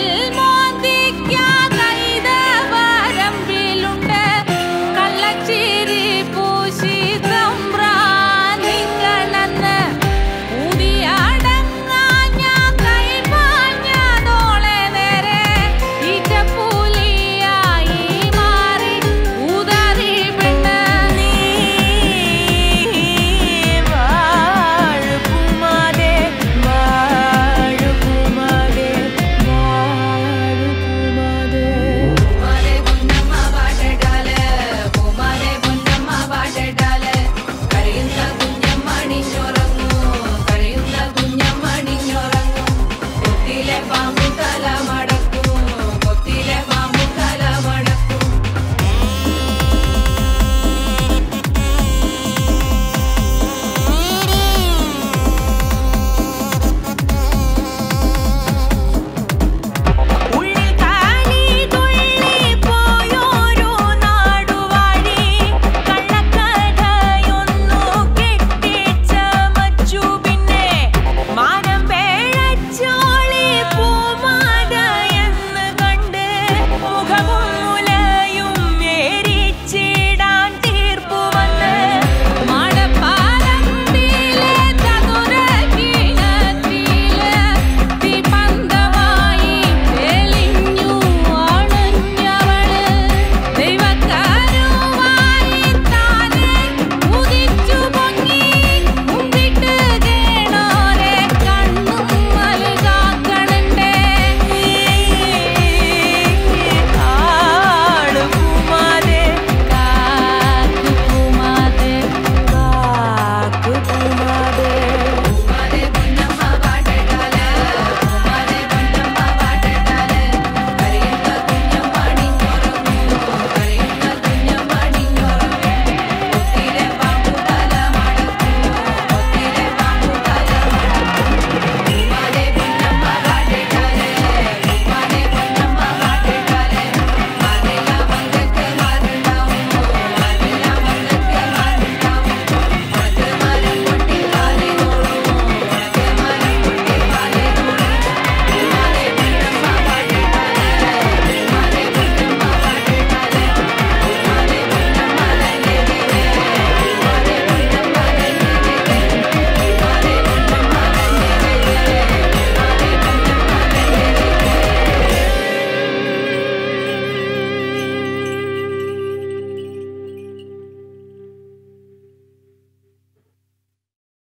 Elma.